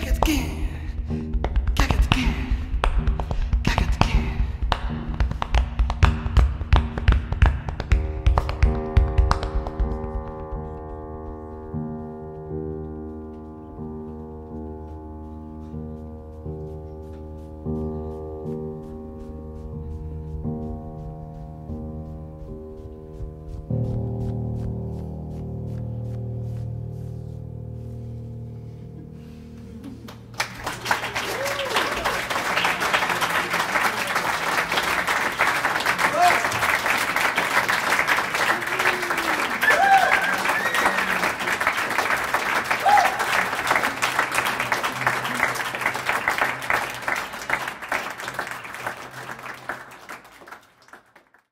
Take it, king.